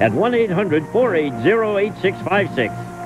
at 1 800 480 8656.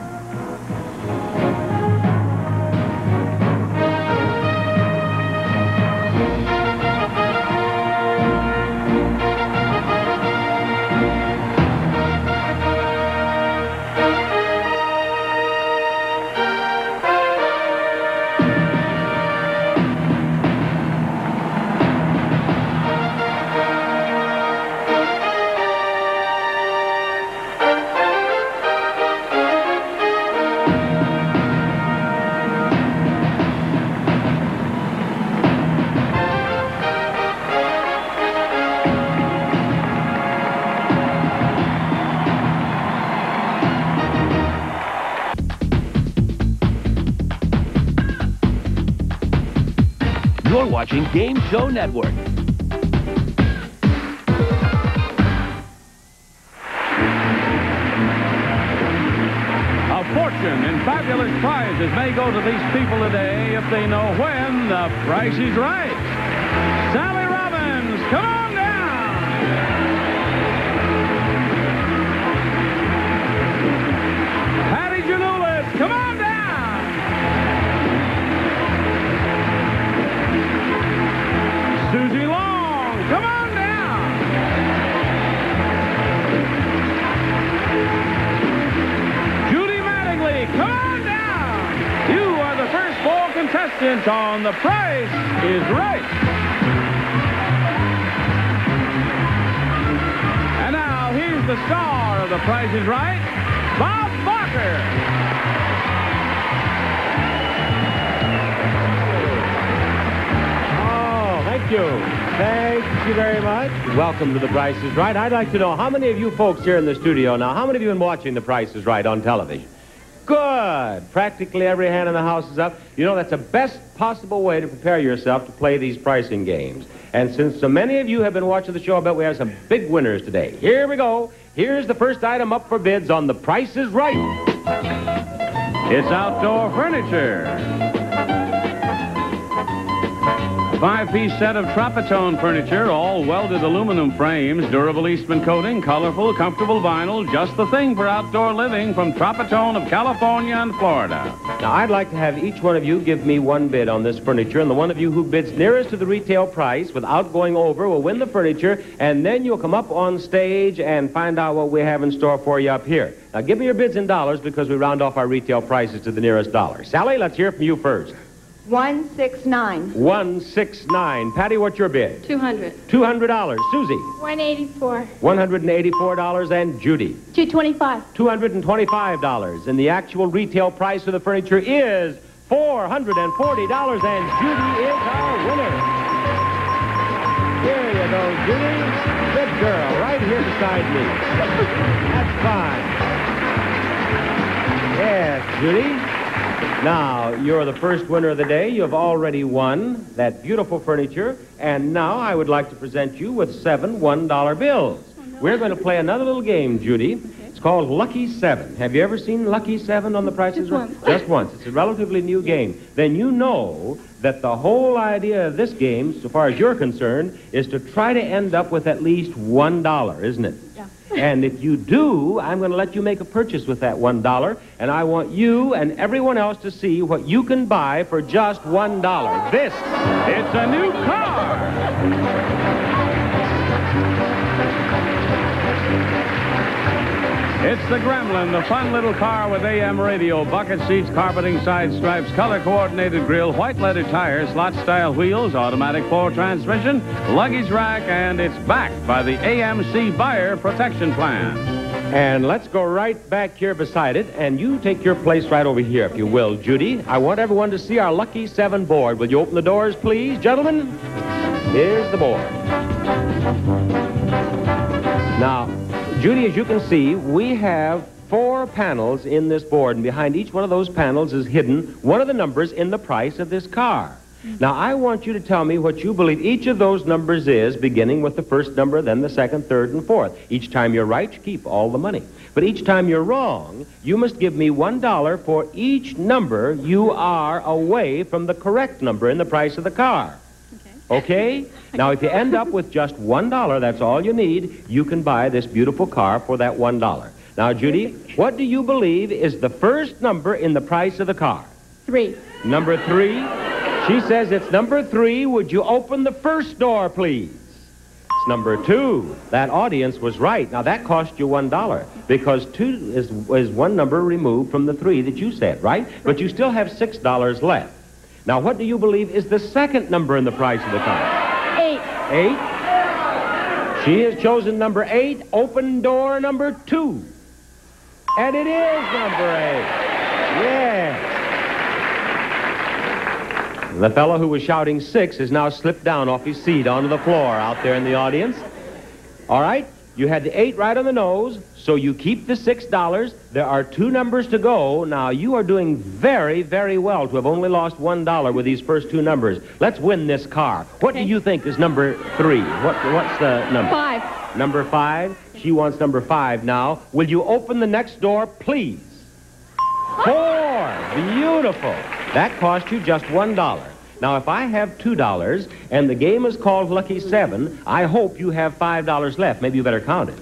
Show Network. A fortune in fabulous prizes may go to these people today if they know when the price is right. On The Price is Right. And now, here's the star of The Price is Right, Bob Barker. Oh, thank you. Thank you very much. Welcome to The Price is Right. I'd like to know how many of you folks here in the studio now, how many of you have been watching The Price is Right on television? Good. Practically every hand in the house is up. You know, that's the best possible way to prepare yourself to play these pricing games. And since so many of you have been watching the show, I bet we have some big winners today. Here we go. Here's the first item up for bids on The Price is Right. It's outdoor furniture. Five-piece set of Tropitone furniture, all welded aluminum frames, durable Eastman coating, colorful, comfortable vinyl, just the thing for outdoor living from Tropitone of California and Florida. Now, I'd like to have each one of you give me one bid on this furniture, and the one of you who bids nearest to the retail price without going over will win the furniture, and then you'll come up on stage and find out what we have in store for you up here. Now, give me your bids in dollars because we round off our retail prices to the nearest dollar. Sally, let's hear from you first. 169. 169. Patty, what's your bid? 200. $200. Susie, 184. $184. And Judy, 225. $225. And the actual retail price of the furniture is $440. And Judy is our winner. Here you go, Judy. Good girl, right here beside me. That's fine. Yes, Judy. Now, you're the first winner of the day. You've already won that beautiful furniture. And now I would like to present you with seven $1 bills. We're going to play another little game, Judy. It's called Lucky Seven. Have you ever seen Lucky Seven on the prices? Just once. Just once. It's a relatively new game. Then you know that the whole idea of this game, so far as you're concerned, is to try to end up with at least one dollar, isn't it? Yeah. And if you do, I'm going to let you make a purchase with that one dollar, and I want you and everyone else to see what you can buy for just one dollar. This It's a new car. It's the Gremlin, the fun little car with AM radio, bucket seats, carpeting, side stripes, color-coordinated grille, white letter tires, slot-style wheels, automatic four transmission, luggage rack, and it's backed by the AMC Buyer Protection Plan. And let's go right back here beside it, and you take your place right over here, if you will, Judy. I want everyone to see our Lucky Seven board. Will you open the doors, please, gentlemen? Here's the board. Judy, as you can see, we have four panels in this board, and behind each one of those panels is hidden one of the numbers in the price of this car. Mm-hmm. Now, I want you to tell me what you believe each of those numbers is, beginning with the first number, then the second, third, and fourth. Each time you're right, you keep all the money. But each time you're wrong, you must give me one dollar for each number you are away from the correct number in the price of the car. Okay? Now, if you end up with just $1, that's all you need, you can buy this beautiful car for that $1. Now, Judy, what do you believe is the first number in the price of the car? Three. Number three? She says it's number three. Would you open the first door, please? It's number two. That audience was right. Now, that cost you $1 because two is, is one number removed from the three that you said, right? But you still have $6 left. Now, what do you believe is the second number in the price of the car? Eight. Eight. She has chosen number eight, open door number two. And it is number eight. Yes. The fellow who was shouting six has now slipped down off his seat onto the floor out there in the audience. All right, you had the eight right on the nose, so you keep the six dollars. There are two numbers to go. Now, you are doing very, very well to have only lost one dollar with these first two numbers. Let's win this car. What do you think is number three? What, what's the number? Five. Number five. She wants number five now. Will you open the next door, please? Four. Beautiful. That cost you just one dollar. Now, if I have two dollars and the game is called Lucky Seven, I hope you have five dollars left. Maybe you better count it.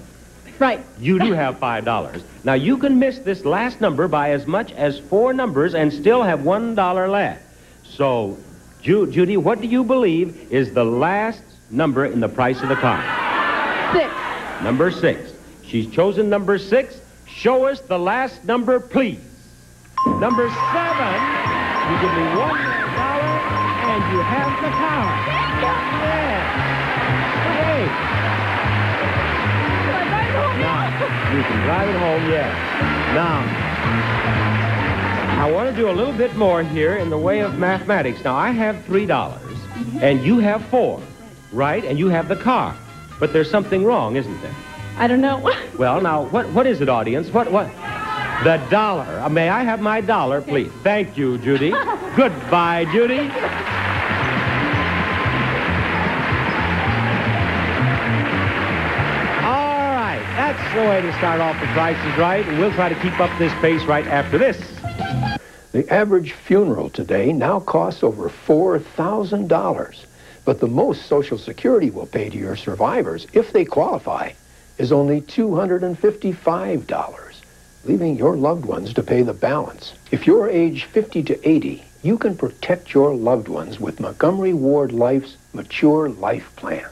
Right. You do have five dollars. Now you can miss this last number by as much as four numbers and still have one dollar left. So, Ju- Judy, what do you believe is the last number in the price of the car? Six. Number six. She's chosen number six. Show us the last number, please. Number seven. You give me one and you have the car. Yeah. Hey. Now, you can drive it home, yes. Now, I want to do a little bit more here in the way of mathematics. Now, I have $3, and you have 4 right? And you have the car. But there's something wrong, isn't there? I don't know. Well, now, what, what is it, audience? What, what? The dollar. Uh, may I have my dollar, please? Thank you, Judy. Goodbye, Judy. The way to start off the prices right, and we'll try to keep up this pace right after this. The average funeral today now costs over $4,000. But the most Social Security will pay to your survivors, if they qualify, is only $255, leaving your loved ones to pay the balance. If you're age 50 to 80, you can protect your loved ones with Montgomery Ward Life's Mature Life Plan.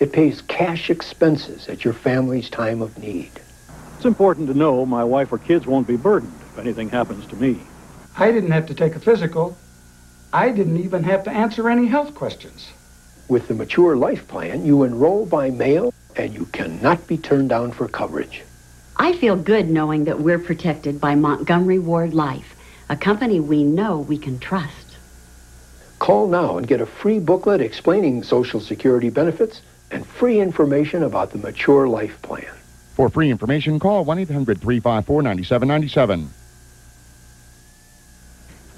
It pays cash expenses at your family's time of need. It's important to know my wife or kids won't be burdened if anything happens to me. I didn't have to take a physical. I didn't even have to answer any health questions. With the Mature Life Plan, you enroll by mail and you cannot be turned down for coverage. I feel good knowing that we're protected by Montgomery Ward Life, a company we know we can trust. Call now and get a free booklet explaining Social Security benefits and free information about the Mature Life Plan. For free information, call 1 800 354 9797.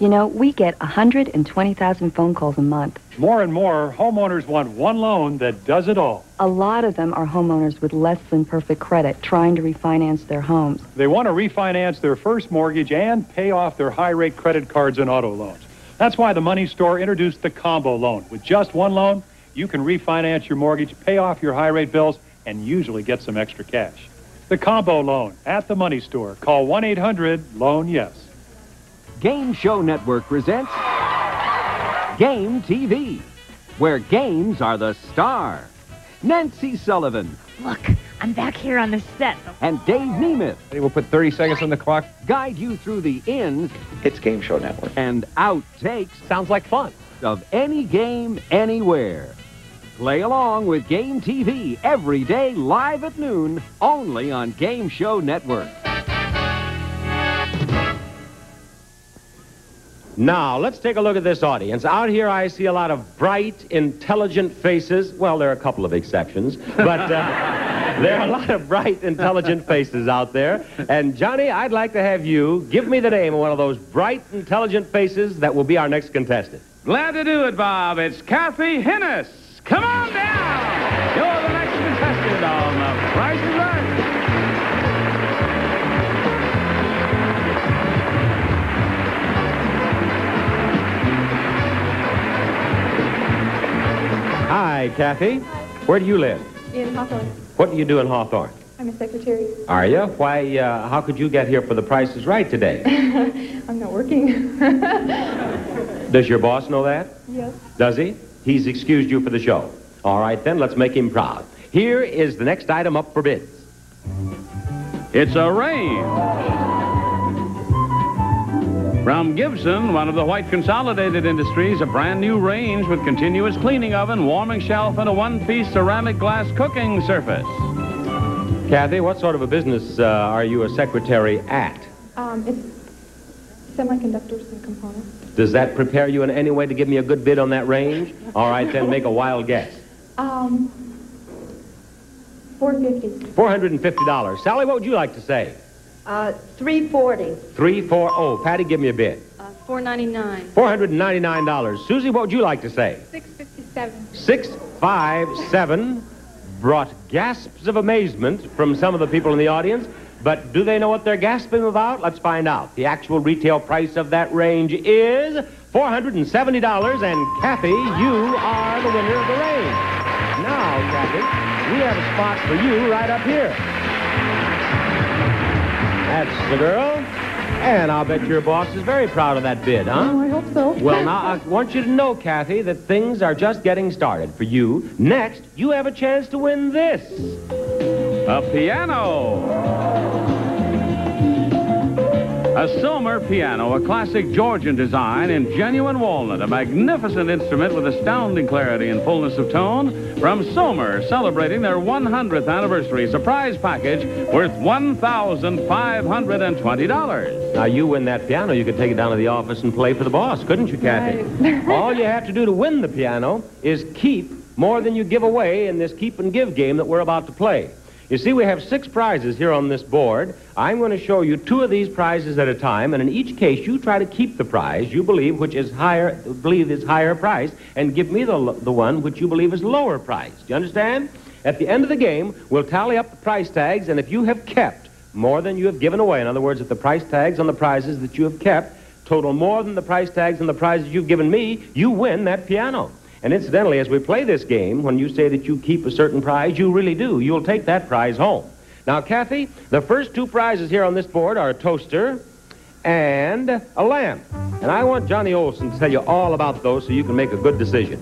You know, we get 120,000 phone calls a month. More and more, homeowners want one loan that does it all. A lot of them are homeowners with less than perfect credit trying to refinance their homes. They want to refinance their first mortgage and pay off their high rate credit cards and auto loans. That's why the Money Store introduced the combo loan. With just one loan, you can refinance your mortgage, pay off your high rate bills, and usually get some extra cash. The combo loan at the Money Store. Call 1 800 Loan Yes. Game Show Network presents Game TV, where games are the star. Nancy Sullivan Look, I'm back here on the set. and Dave Nemeth We'll put 30 seconds on the clock. guide you through the ins It's Game Show Network. and outtakes Sounds like fun. of any game anywhere. Play along with Game TV every day live at noon only on Game Show Network. Now, let's take a look at this audience. Out here, I see a lot of bright, intelligent faces. Well, there are a couple of exceptions, but uh, there are a lot of bright, intelligent faces out there. And, Johnny, I'd like to have you give me the name of one of those bright, intelligent faces that will be our next contestant. Glad to do it, Bob. It's Kathy Hinnis. Come down. You're the next contestant on The Price is Right. Hi, Kathy. Where do you live? In Hawthorne. What do you do in Hawthorne? I'm a secretary. Are you? Why, uh, how could you get here for the Price is Right today? I'm not working. Does your boss know that? yes. Does he? He's excused you for the show. All right, then, let's make him proud. Here is the next item up for bids. It's a range. From Gibson, one of the white consolidated industries, a brand new range with continuous cleaning oven, warming shelf, and a one-piece ceramic glass cooking surface. Kathy, what sort of a business uh, are you a secretary at? Um, it's semiconductors and components. Does that prepare you in any way to give me a good bid on that range? All right, then, make a wild guess. Um, 450. $450. Sally, what would you like to say? Uh, 340. 340. Patty, give me a bid. Uh, 499. $499. Susie, what would you like to say? 657. 657 brought gasps of amazement from some of the people in the audience. But do they know what they're gasping about? Let's find out. The actual retail price of that range is $470. And Kathy, you are the winner of the range. Now, Kathy, we have a spot for you right up here. That's the girl. And I'll bet your boss is very proud of that bid, huh? Oh, I hope so. Well, now, I want you to know, Kathy, that things are just getting started for you. Next, you have a chance to win this. A piano. A Sohmer piano, a classic Georgian design in genuine walnut, a magnificent instrument with astounding clarity and fullness of tone. From Sohmer, celebrating their 100th anniversary surprise package worth $1,520. Now, you win that piano, you could take it down to the office and play for the boss, couldn't you, Kathy? All you have to do to win the piano is keep more than you give away in this keep and give game that we're about to play. You see, we have six prizes here on this board. I'm going to show you two of these prizes at a time, and in each case, you try to keep the prize you believe which is higher, believe is higher priced, and give me the, the one which you believe is lower priced. Do you understand? At the end of the game, we'll tally up the price tags, and if you have kept more than you have given away, in other words, if the price tags on the prizes that you have kept total more than the price tags on the prizes you've given me, you win that piano. And incidentally, as we play this game, when you say that you keep a certain prize, you really do. You'll take that prize home. Now, Kathy, the first two prizes here on this board are a toaster and a lamp. And I want Johnny Olson to tell you all about those so you can make a good decision.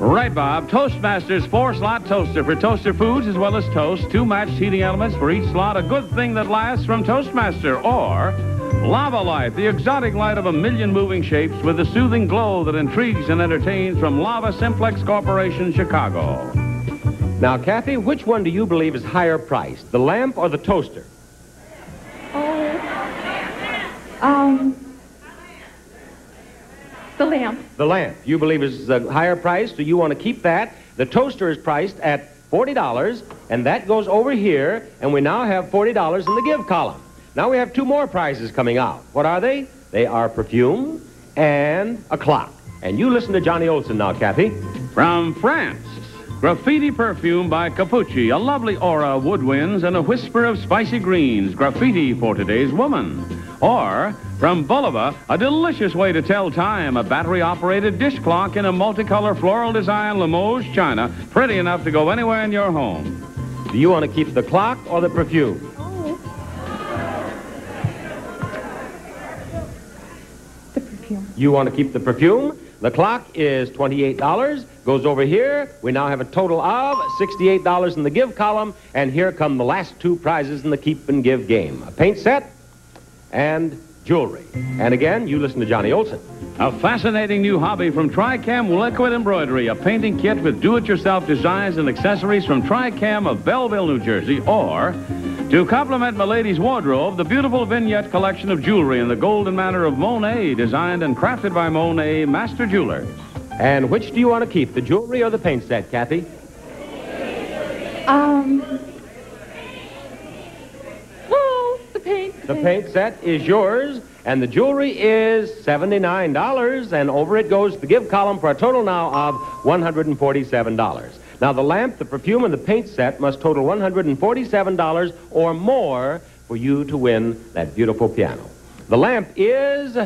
Right, Bob. Toastmaster's four-slot toaster for toaster foods as well as toast. Two matched heating elements for each slot. A good thing that lasts from Toastmaster. Or Lava Lite, the exotic light of a million moving shapes with the soothing glow that intrigues and entertains from Lava Simplex Corporation, Chicago. Now, Kathy, which one do you believe is higher priced, the lamp or the toaster? Oh. Um, the lamp. The lamp, you believe is uh, higher priced, so you want to keep that. The toaster is priced at $40, and that goes over here, and we now have $40 in the give column. Now we have two more prizes coming out. What are they? They are perfume and a clock. And you listen to Johnny Olson now, Kathy. From France, Graffiti Perfume by Capucci. A lovely aura of woodwinds and a whisper of spicy greens. Graffiti for today's woman. Or, from Bulova, a delicious way to tell time. A battery-operated dish clock in a multicolor floral design Limoges china. Pretty enough to go anywhere in your home. Do you want to keep the clock or the perfume? You want to keep the perfume? The clock is $28. Goes over here. We now have a total of $68 in the give column. And here come the last two prizes in the keep and give game. A paint set and jewelry. And again, you listen to Johnny Olson. A fascinating new hobby from Tri-Chem Liquid Embroidery, a painting kit with do-it-yourself designs and accessories from Tri-Chem of Belleville, New Jersey, or to complement Milady's wardrobe, the beautiful vignette collection of jewelry in the golden manner of Monet, designed and crafted by Monet Master Jewelers. And which do you want to keep, the jewelry or the paint set, Kathy? Um, well, the paint. Set is yours, and the jewelry is $79, and over it goes to the give column for a total now of $147. Now, the lamp, the perfume, and the paint set must total $147 or more for you to win that beautiful piano. The lamp is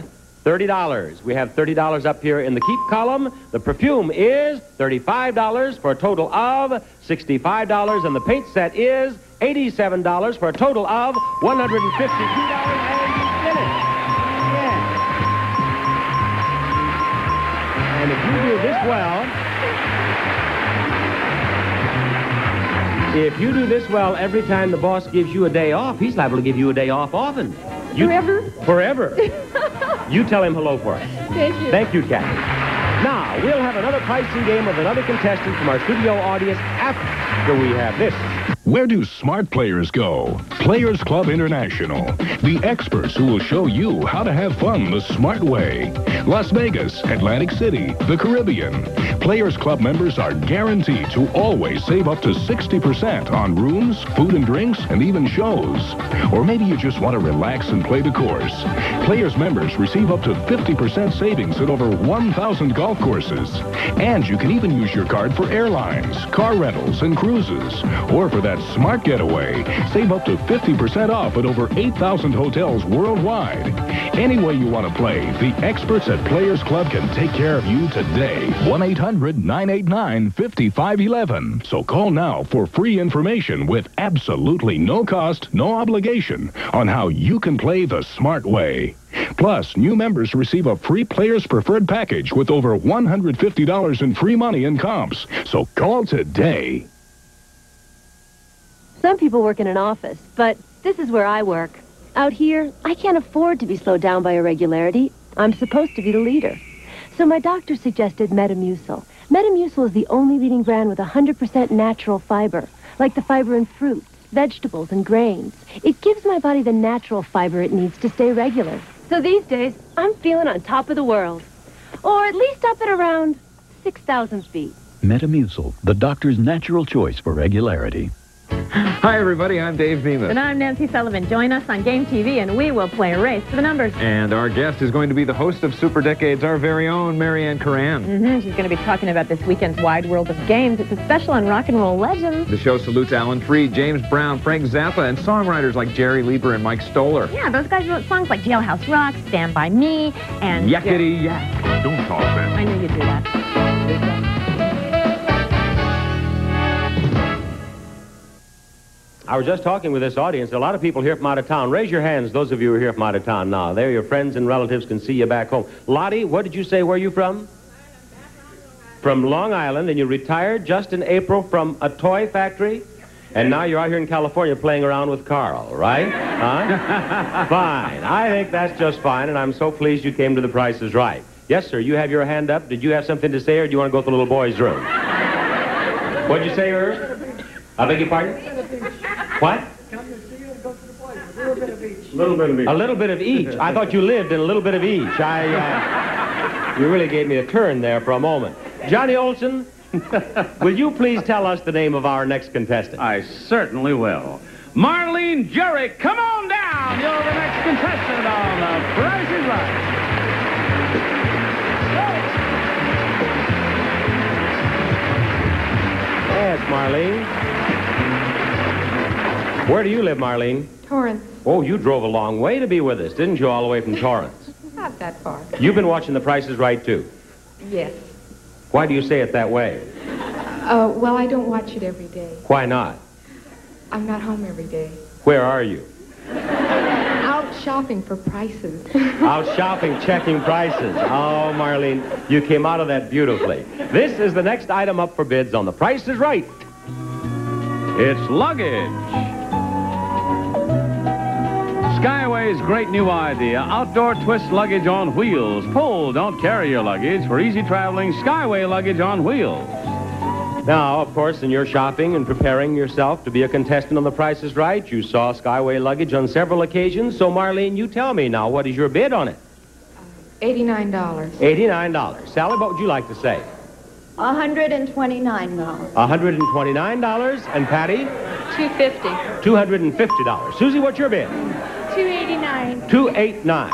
$30. We have $30 up here in the keep column. The perfume is $35 for a total of $65, and the paint set is $87 for a total of $152 and you finished. And if you do this well, if you do this well every time the boss gives you a day off, he's liable to give you a day off often. You, Forever? Forever. you tell him hello for us. Thank you. Thank you, Kathy. Now, we'll have another pricing game with another contestant from our studio audience after we have this. Where do smart players go? Players Club International. The experts who will show you how to have fun the smart way. Las Vegas, Atlantic City, the Caribbean. Players Club members are guaranteed to always save up to 60% on rooms, food and drinks, and even shows. Or maybe you just want to relax and play the course. Players members receive up to 50% savings at over 1,000 golf courses. And you can even use your card for airlines, car rentals, and cruises. Or for that smart getaway, save up to 50% off at over 8,000 hotels worldwide. Any way you want to play, the experts at Players Club can take care of you today. 1-800-989-5511. So call now for free information with absolutely no cost, no obligation on how you can play the smart way. Plus, new members receive a free Players Preferred package with over $150 in free money and comps. So call today. Some people work in an office, but this is where I work. Out here, I can't afford to be slowed down by irregularity. I'm supposed to be the leader. So my doctor suggested Metamucil. Metamucil is the only leading brand with 100% natural fiber, like the fiber in fruits, vegetables, and grains. It gives my body the natural fiber it needs to stay regular. So these days, I'm feeling on top of the world. Or at least up at around 6,000 feet. Metamucil, the doctor's natural choice for regularity. Hi, everybody. I'm Dave Nemeth. And I'm Nancy Sullivan. Join us on Game TV, and we will play a race for the numbers. And our guest is going to be the host of Super Decades, our very own Marianne Curran. Mm-hmm. She's going to be talking about this weekend's Wide World of Games. It's a special on rock and roll legends. The show salutes Alan Freed, James Brown, Frank Zappa, and songwriters like Jerry Leiber and Mike Stoller. Yeah, those guys wrote songs like Jailhouse Rock, Stand By Me, and... Yakety yak. Don't talk that. I knew you'd do that. I was just talking with this audience. A lot of people here from out of town. Raise your hands, those of you who are here from out of town now. There, your friends and relatives can see you back home. Lottie, what did you say? Where are you from? From Long Island, and you retired just in April from a toy factory? And now you're out here in California playing around with Carl, right? Huh? fine. I think that's just fine, and I'm so pleased you came to the Price is Right. Yes, sir, you have your hand up. Did you have something to say, or do you want to go to the little boy's room? What'd you say, Irv? I beg your pardon? What? A little bit of each. little bit of each. A little bit of each. I thought you lived in a little bit of each. I, uh, you really gave me a turn there for a moment. Johnny Olson, will you please tell us the name of our next contestant? I certainly will. Marlene Jurek, come on down. You're the next contestant on The Price is Right. Yes, Marlene. Where do you live, Marlene? Torrance. Oh, you drove a long way to be with us, didn't you, all the way from Torrance? Not that far. You've been watching The Price is Right, too. Yes. Why do you say it that way? Uh, well, I don't watch it every day. Why not? I'm not home every day. Where are you? Out shopping for prices. Out shopping, checking prices. Oh, Marlene, you came out of that beautifully. This is the next item up for bids on The Price is Right. It's luggage. Skyway's great new idea, outdoor twist luggage on wheels. Pull, don't carry your luggage. For easy traveling, Skyway luggage on wheels. Now, of course, in your shopping and preparing yourself to be a contestant on The Price is Right, you saw Skyway luggage on several occasions. So, Marlene, you tell me now, what is your bid on it? $89. $89. Sally, what would you like to say? $129. $129. And Patty? 250. $250. Susie, what's your bid? 289 289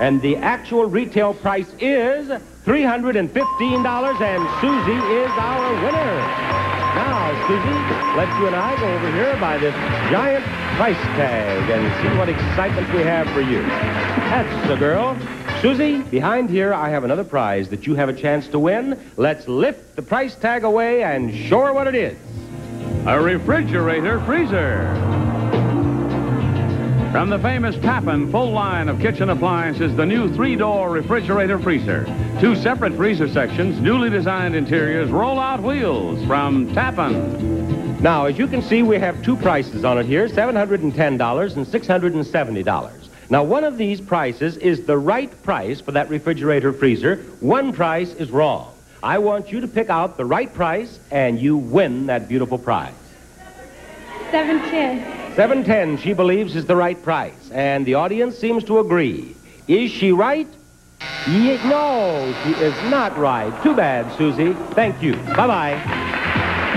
And the actual retail price is $315, and Susie is our winner. Now, Susie, let you and I go over here by this giant price tag and see what excitement we have for you. That's the girl. Susie, behind here I have another prize that you have a chance to win. Let's lift the price tag away and show her what it is. A refrigerator freezer. From the famous Tappan full line of kitchen appliances, the new three-door refrigerator freezer. Two separate freezer sections, newly designed interiors, roll-out wheels from Tappan. Now, as you can see, we have two prices on it here, $710 and $670. Now, one of these prices is the right price for that refrigerator freezer. One price is wrong. I want you to pick out the right price, and you win that beautiful prize. 710. 710, she believes, is the right price, and the audience seems to agree. Is she right? Ye- no, she is not right. Too bad, Susie. Thank you. Bye-bye.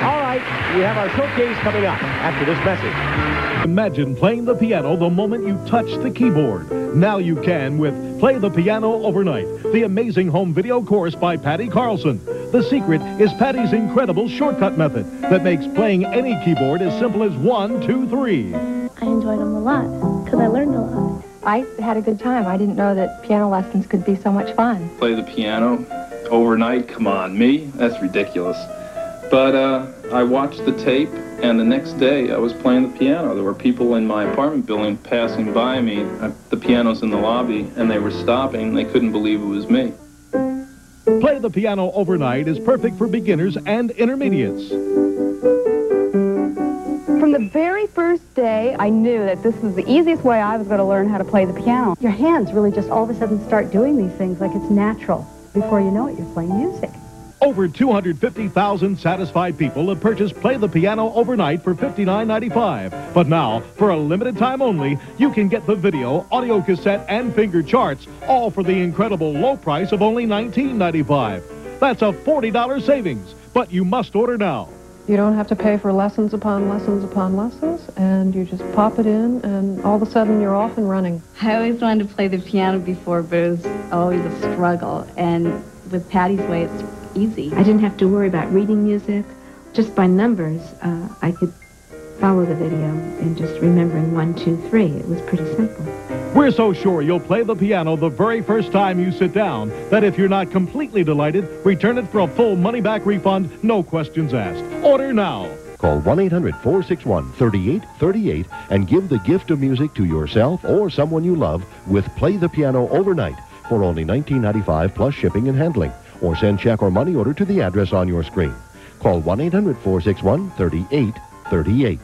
All right, we have our showcase coming up after this message. Imagine playing the piano the moment you touch the keyboard. Now you can with Play the Piano Overnight, the amazing home video course by Patty Carlson. The secret is Patty's incredible shortcut method that makes playing any keyboard as simple as one, two, three. I enjoyed them a lot because I learned a lot. I had a good time. I didn't know that piano lessons could be so much fun. Play the piano overnight? Come on, me? That's ridiculous. But uh, I watched the tape, and the next day I was playing the piano. There were people in my apartment building passing by me. Uh, the piano's in the lobby, and they were stopping. They couldn't believe it was me. Play the Piano Overnight is perfect for beginners and intermediates. From the very first day, I knew that this was the easiest way I was going to learn how to play the piano. Your hands really just all of a sudden start doing these things like it's natural. Before you know it, you're playing music. Over 250,000 satisfied people have purchased Play the Piano overnight for $59.95. But now, for a limited time only, you can get the video, audio cassette, and finger charts, all for the incredible low price of only $19.95. That's a $40 savings, but you must order now. You don't have to pay for lessons upon lessons upon lessons, and you just pop it in, and all of a sudden you're off and running. I always wanted to play the piano before, but it was always a struggle. And with Patty's way, it's easy. I didn't have to worry about reading music. Just by numbers, uh, I could follow the video and just remembering one, two, three. It was pretty simple. We're so sure you'll play the piano the very first time you sit down that if you're not completely delighted, return it for a full money-back refund, no questions asked. Order now. Call 1-800-461-3838 and give the gift of music to yourself or someone you love with Play the Piano overnight for only $19.95 plus shipping and handling. Or send check or money order to the address on your screen. Call 1-800-461-3838.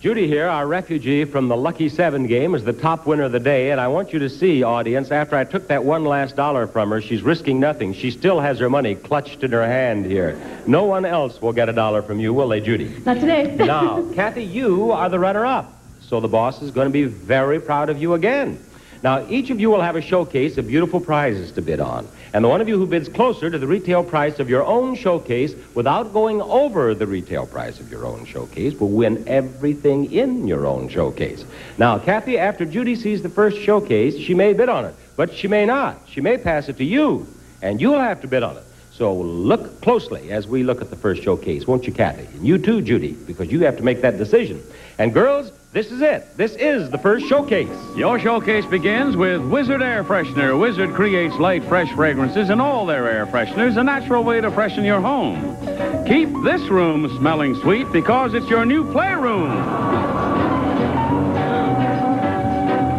Judy here, our refugee from the Lucky Seven game, is the top winner of the day, and I want you to see, audience, after I took that one last dollar from her, she's risking nothing. She still has her money clutched in her hand here. No one else will get a dollar from you, will they, Judy? Not today. now, Kathy, you are the runner-up, so the boss is going to be very proud of you again. Now, each of you will have a showcase of beautiful prizes to bid on. And the one of you who bids closer to the retail price of your own showcase without going over the retail price of your own showcase will win everything in your own showcase. Now, Kathy, after Judy sees the first showcase, she may bid on it, but she may not. She may pass it to you, and you'll have to bid on it. So look closely as we look at the first showcase, won't you, Kathy? And you too, Judy, because you have to make that decision. And girls, this is it. This is the first showcase. Your showcase begins with Wizard Air Freshener. Wizard creates light, fresh fragrances in all their air fresheners, a natural way to freshen your home. Keep this room smelling sweet because it's your new playroom.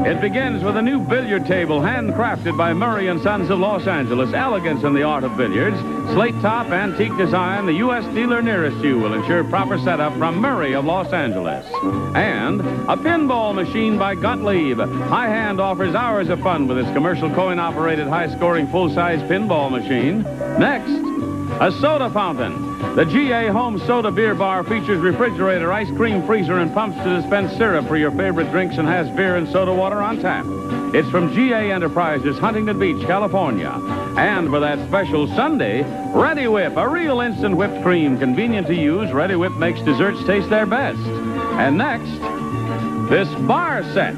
It begins with a new billiard table handcrafted by Murray and Sons of Los Angeles. Elegance in the art of billiards. Slate top, antique design. The U.S. dealer nearest you will ensure proper setup from Murray of Los Angeles. And a pinball machine by Gottlieb. High Hand offers hours of fun with its commercial coin-operated high-scoring full-size pinball machine. Next, a soda fountain. The GA Home Soda Beer Bar features refrigerator, ice cream freezer, and pumps to dispense syrup for your favorite drinks and has beer and soda water on tap. It's from GA Enterprises, Huntington Beach, California. And for that special Sunday, Reddi-wip, a real instant whipped cream, convenient to use. Reddi-wip makes desserts taste their best. And next, this bar set.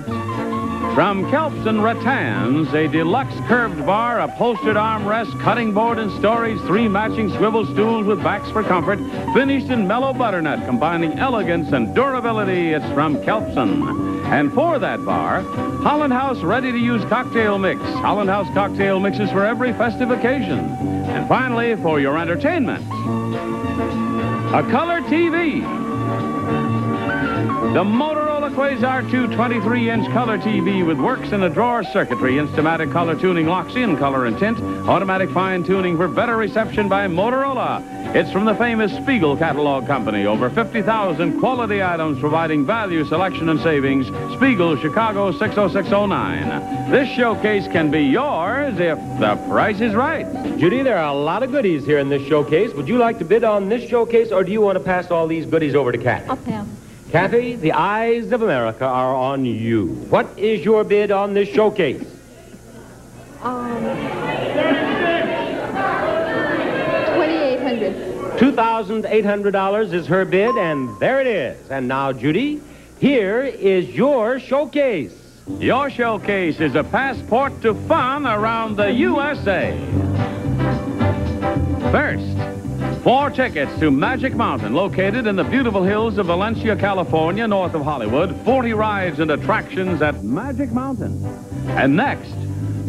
From Kelps and Rattans, a deluxe curved bar, upholstered armrest, cutting board and storage, three matching swivel stools with backs for comfort, finished in mellow butternut, combining elegance and durability. It's from Kelpson. And for that bar, Holland House ready-to-use cocktail mix. Holland House cocktail mixes for every festive occasion. And finally, for your entertainment, a color TV. The Motorola Quasar 2 23-inch color TV with works in a drawer circuitry, Instamatic color tuning locks in color and tint, automatic fine tuning for better reception by Motorola. It's from the famous Spiegel catalog company. Over 50,000 quality items providing value, selection, and savings. Spiegel, Chicago 60609. This showcase can be yours if the price is right. Judy, there are a lot of goodies here in this showcase. Would you like to bid on this showcase, or do you want to pass all these goodies over to Kathy? I'll pass. Kathy, the eyes of America are on you. What is your bid on this showcase? Um, 2800 $2,800 is her bid, and there it is. And now, Judy, here is your showcase. Your showcase is a passport to fun around the USA. First, four tickets to Magic Mountain, located in the beautiful hills of Valencia, California, north of Hollywood. 40 rides and attractions at Magic Mountain. And next,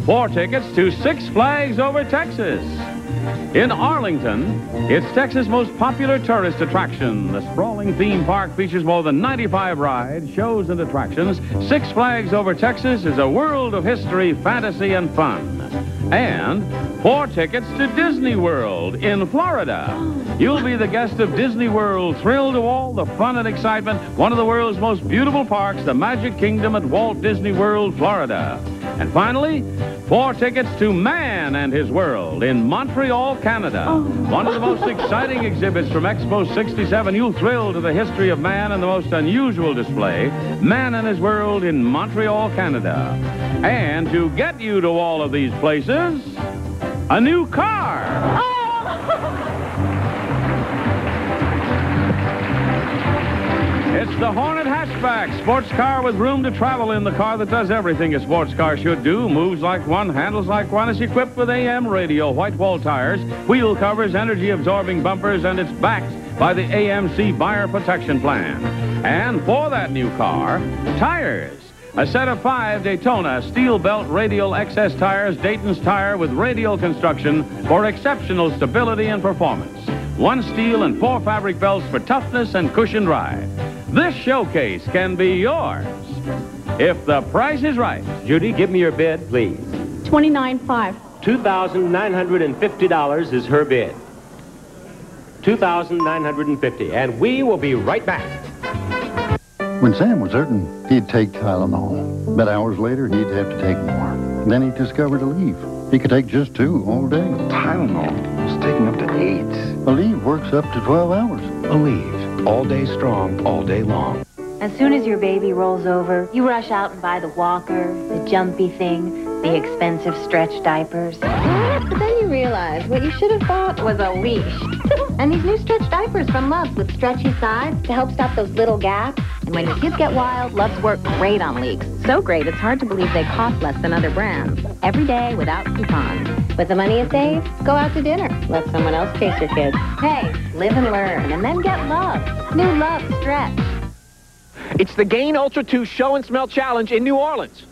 four tickets to Six Flags over Texas. In Arlington, it's Texas' most popular tourist attraction. The sprawling theme park features more than 95 rides, shows, and attractions. Six Flags Over Texas is a world of history, fantasy, and fun. And four tickets to Disney World in Florida. You'll be the guest of Disney World, thrilled to all the fun and excitement. One of the world's most beautiful parks, the Magic Kingdom at Walt Disney World, Florida. And finally, four tickets to Man and His World in Montreal, Canada. Oh. One of the most exciting exhibits from Expo 67. You'll thrill to the history of man and the most unusual display, Man and His World in Montreal, Canada. And to get you to all of these places, a new car. Oh. It's the Hornet hatchback, sports car with room to travel in. The car that does everything a sports car should do. Moves like one, handles like one. Is equipped with AM radio, white wall tires, wheel covers, energy-absorbing bumpers, and it's backed by the AMC Buyer Protection Plan. And for that new car, tires. A set of five Daytona steel belt radial XS tires, Dayton's tire with radial construction for exceptional stability and performance. One steel and four fabric belts for toughness and cushioned ride. This showcase can be yours if the price is right. Judy, give me your bid, please. 29.5. $2,950 is her bid. 2950 and we will be right back. When Sam was hurting, he'd take Tylenol. But hours later, he'd have to take more. Then he discovered Aleve. He could take just two all day. Tylenol was taking up to eight. Aleve works up to 12 hours. Aleve, all day strong, all day long. As soon as your baby rolls over, you rush out and buy the walker, the jumpy thing, the expensive stretch diapers. But then you realize what you should have bought was a leash. And these new stretch diapers from Luvs with stretchy sides to help stop those little gaps. And when your kids get wild, Luvs work great on leaks. So great, it's hard to believe they cost less than other brands. Every day without coupons. With the money you save, go out to dinner. Let someone else chase your kids. Hey, live and learn, and then get love. New love Stretch. It's the Gain Ultra 2 Show and Smell Challenge in New Orleans.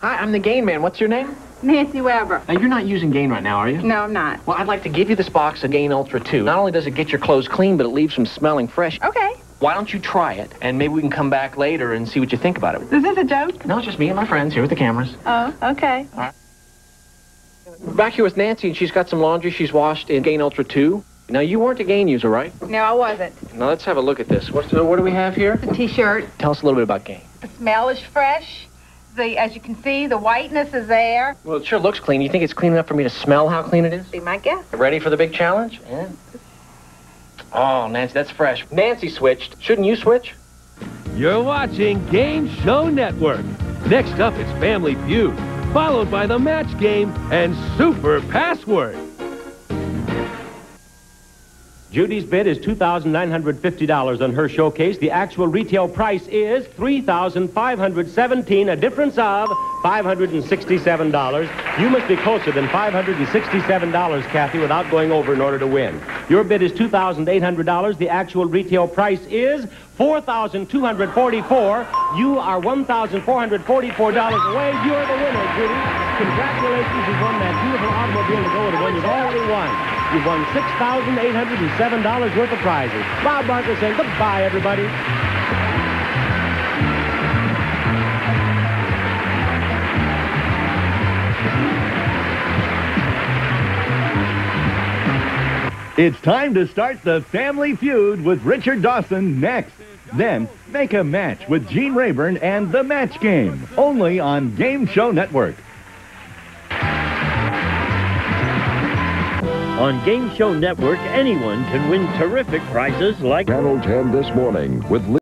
Hi, I'm the Gain Man. What's your name? Nancy Weber. Now, you're not using Gain right now, are you? No, I'm not. Well, I'd like to give you this box of Gain Ultra 2. Not only does it get your clothes clean, but it leaves them smelling fresh. Okay. Why don't you try it, and maybe we can come back later and see what you think about it. Is this a joke? No, it's just me and my friends here with the cameras. Oh, okay. All right. We're back here with Nancy, and she's got some laundry she's washed in Gain Ultra 2. Now, you weren't a Gain user, right? No, I wasn't. Now, let's have a look at this. What's the, what do we have here? The t-shirt. Tell us a little bit about Gain. The smell is fresh. The, as you can see, the whiteness is there. Well, it sure looks clean. You think it's clean enough for me to smell how clean it is? Be my guess. Ready for the big challenge? Yeah. Oh, Nancy, that's fresh. Nancy switched. Shouldn't you switch? You're watching Game Show Network. Next up is Family Feud, followed by the Match Game and Super Password. Judy's bid is $2,950 on her showcase. The actual retail price is 3,517, a difference of $567. You must be closer than $567, Kathy, without going over in order to win. Your bid is $2,800. The actual retail price is 4,244. You are $1,444 away. You're the winner, Judy. Congratulations. You've won that beautiful automobile to go with the one you've already won. You've won $6,807 worth of prizes. Bob Barker saying goodbye, everybody. It's time to start the family feud with Richard Dawson next. Then, make a match with Gene Rayburn and The Match Game, only on Game Show Network. On Game Show Network, anyone can win terrific prizes like Channel 10 this morning with